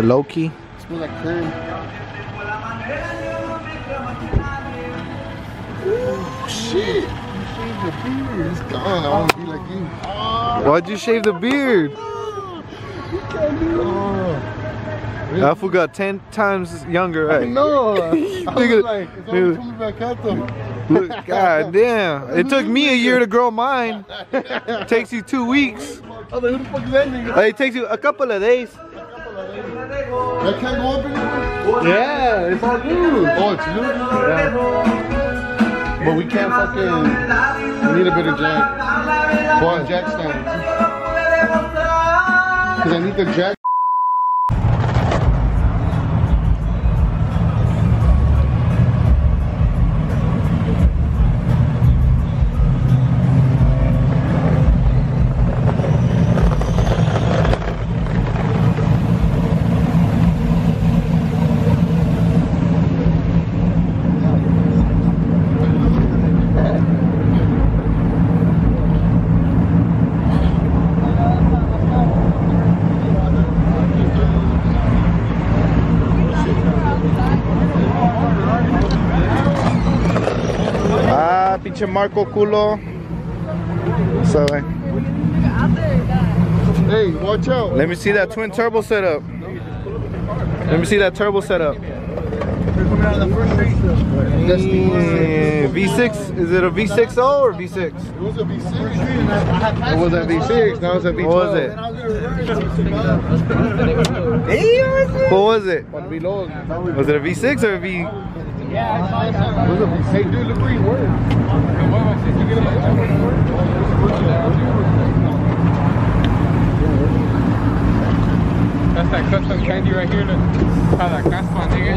the low key. smells like curry. Shit. Shave the beard. It's gone. I want to be like you. Why'd you shave the beard? Oh. That fool got 10 times younger, I right? know. I was like, it's only coming back at them. Look, God damn. It took me a year to grow mine. It takes you two weeks. I was who the fuck is that nigga? Oh, it takes you a couple of days. That can't go up anymore? Yeah, it's all good. Oh, it's new? But we can't fucking. We need a better jack. Well, jack stand. Because I need the jack. Pinche Marco culo. So, eh, Hey, watch out. let me see that twin turbo setup. Let me see that turbo setup. That's V6, is it a V6O or V6? It was a V6. It was a V6. Now it's a V12. What was it? What was it? Was it a V6 or a V? It was a V6. Hey, dude, look where you were. That's that custom candy right here. Look. How that caspa, nigga.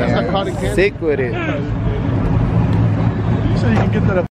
That's not cotton candy. Sick with it. So you can get that.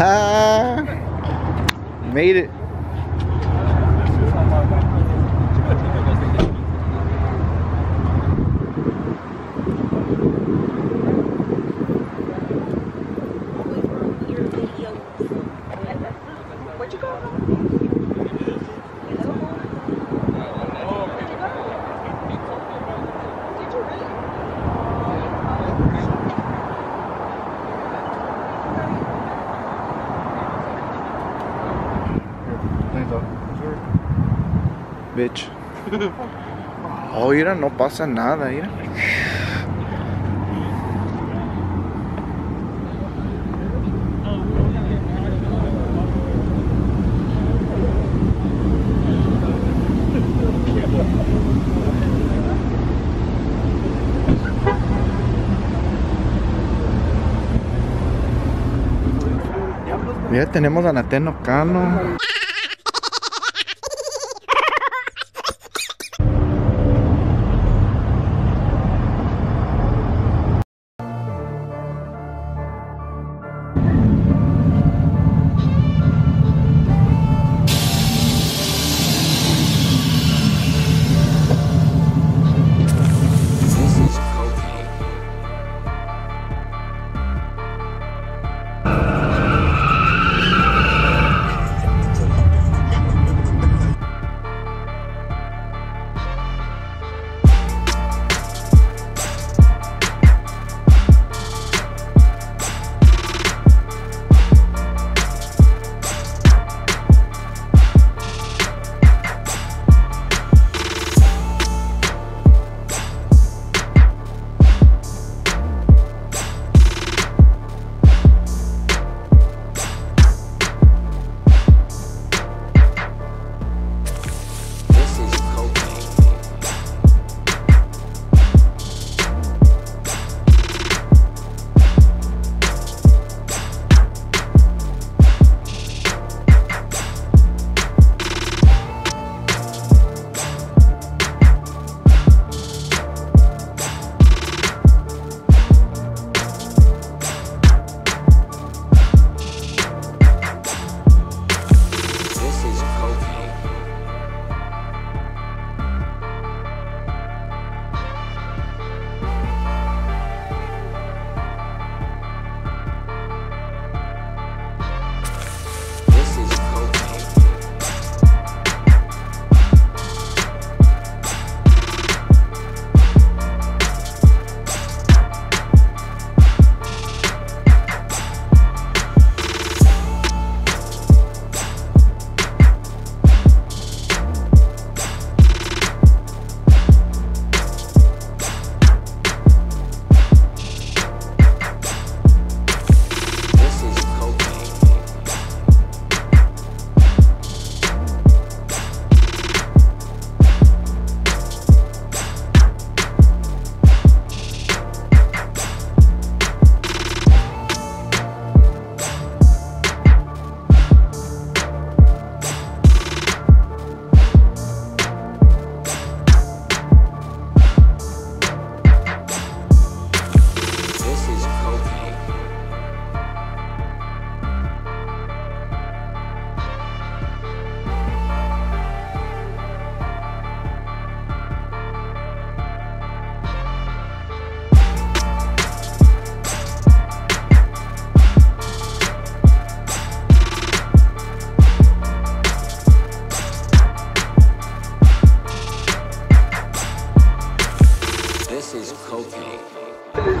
Made it. bitch. Oh, mira, no pasa nada, mira. Mira, tenemos a Nateno Cano.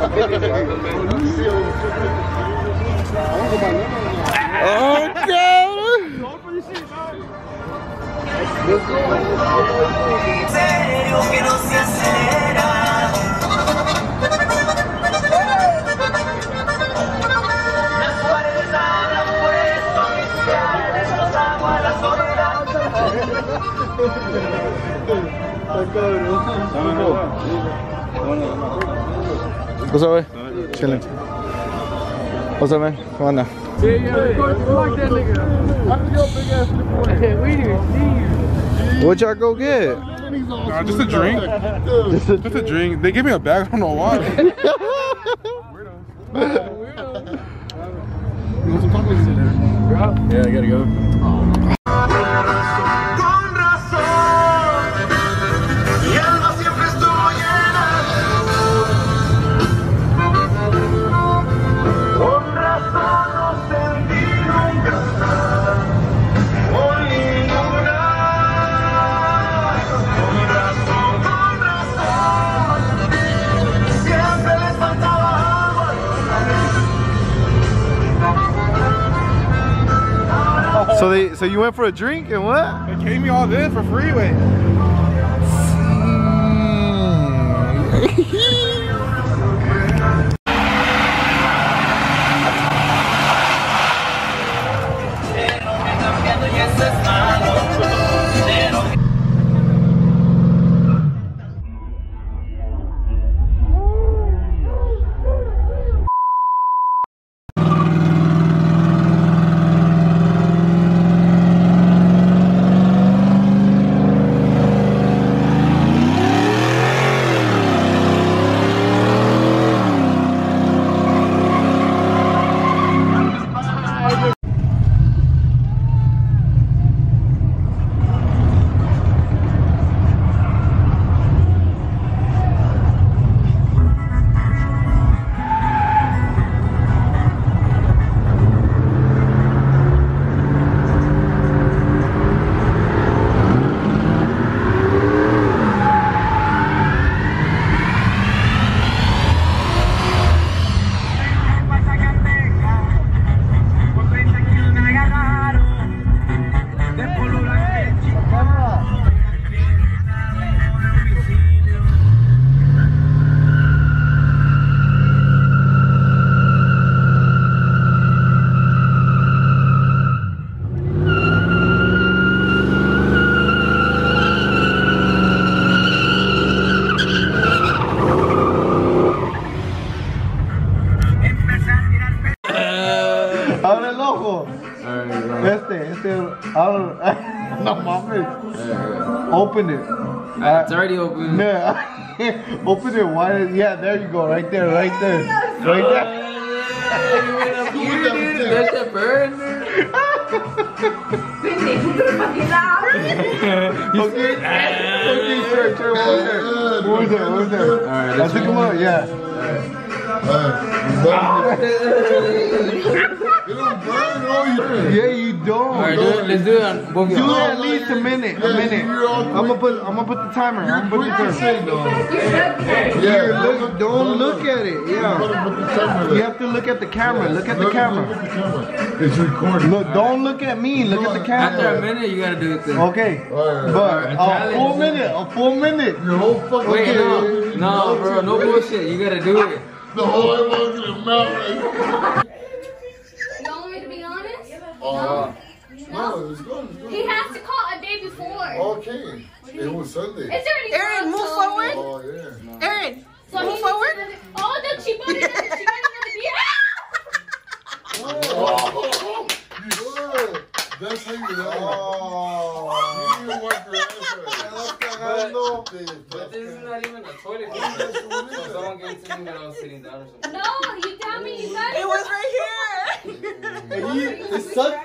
oh, que no se acelera. What's up, man? Chilling. What's up, man? Come on now. Yeah, yeah, fuck that nigga. I your big ass report. We didn't see you. What y'all go get? Nah, just a drink. Just a drink. They gave me a bag. I don't know why. Yeah, I gotta go. So you went for a drink and what? They gave me all this for free. Wait. Open it. It's uh, already open. Yeah, Open it wide. Yeah, there you go. Right there. Right there. Right there. That shit burn, dude. Okay. Okay, sure, sure. What was there? What was there? What was there? Alright, let's took him out. Yeah. You don't burn all you Yeah, you don't. Alright, do it. Let's do it on both Do it at least a minute. A minute. I'm gonna put. I'm gonna put the timer. I'm gonna put the timer. say, dog. Here, Yeah, look. Don't look at it. Yeah. Put the camera You have to look at the camera. Look at the camera. Look at the camera. It's recording. Look. Don't look at me. Look at the camera. After a minute, you gotta do it then. Okay. But a full minute. A full minute. Your whole fucking Wait, no, no, bro, no bullshit. You gotta do it. The whole eyeballs in the mouth. You want me to be honest? Oh, no, it's good. It's He has to call a day before. Okay. It was Sunday. It's already Aaron, move so- forward. Oh, yeah. Aaron, So move he forward. Oh, the chiboni, the chiboni gonna be Oh, you- That's how you know. Oh. You didn't work your ass off. But this is not even a toilet paper. So someone gave it to me when I was sitting down or something. No, you tell me you got It was right here. It sucked.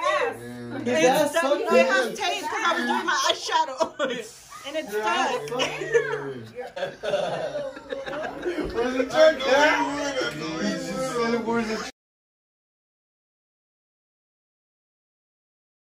His ass It's stuck. sucked. You know, it has tape because I was doing my eyeshadow. and it's stuck. Where's the check? Yeah.